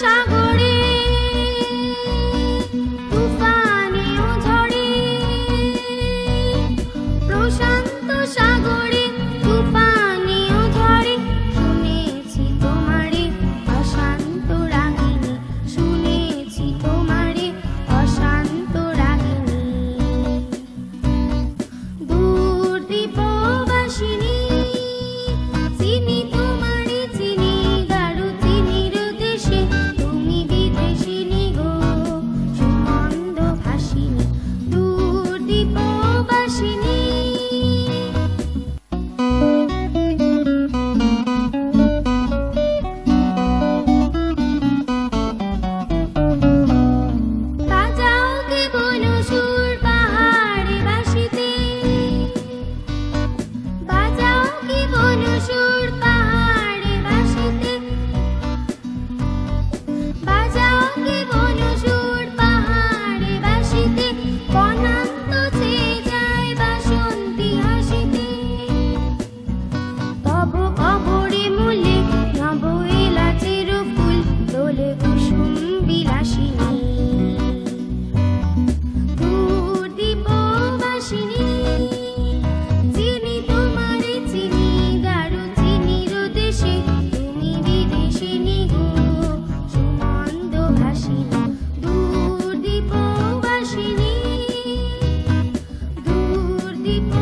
শান্ত गोडे people.